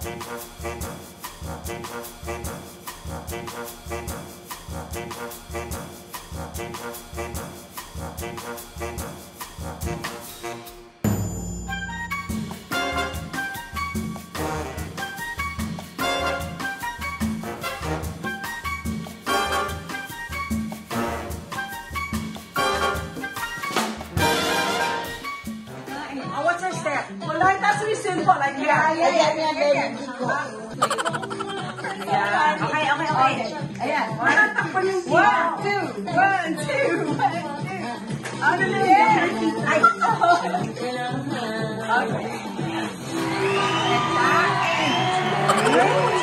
Thank you. I want to step. But like that's really simple. Like yeah, yeah, yeah, yeah, yeah. yeah. Okay, okay, okay. Ayan. One, two, one, two, one, two. Ano na yan? Ay, oh. Okay. Exactly.